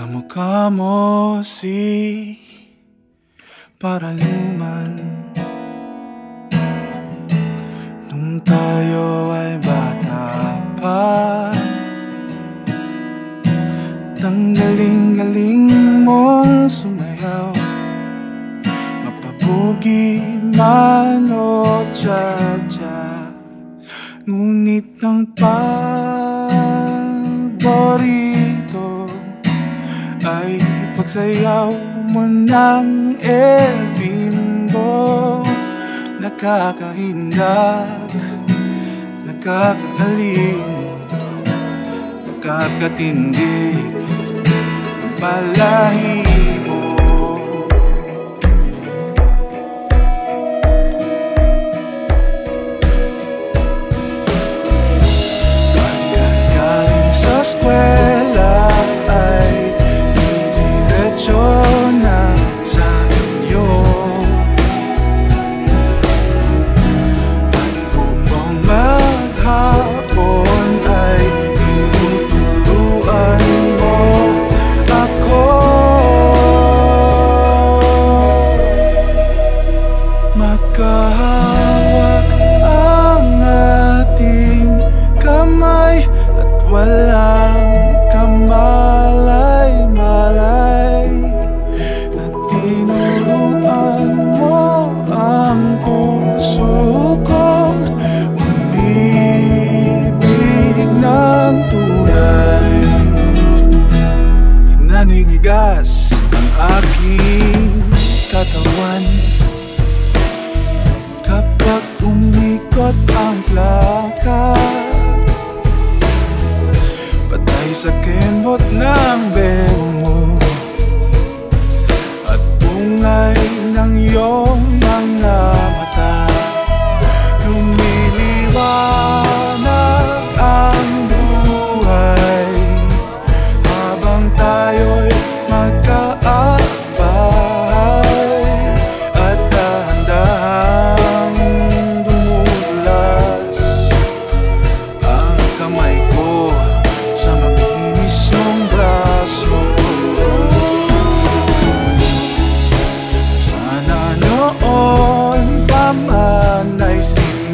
Kamukha mo si Paraluman Nung tayo ay bata pa Tanggaling-galing mong sumayaw. Mapabugi man o tsa-tsa Ngunit ang paborito Ay pagsayaw mo ng El Bimbo Nakakahindak Nakakaaliw Nakakatindig Balahibo Naninigas ang aking katawan. Kapag umikot ang plaka Patay sa kembot ng bero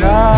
ay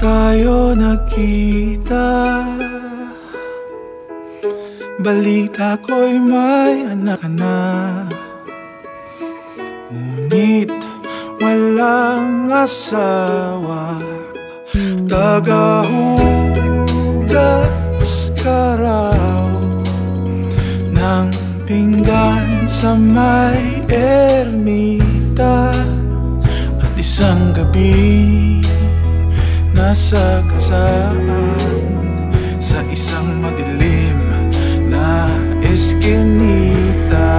tayo nakita. Balita ko'y may anak na. Ngunit walang asawa. Tagahugas ka raw Ng pinggan sa may ermita. At isang gabi Nasa kasaan? Sa isang madilim na eskinita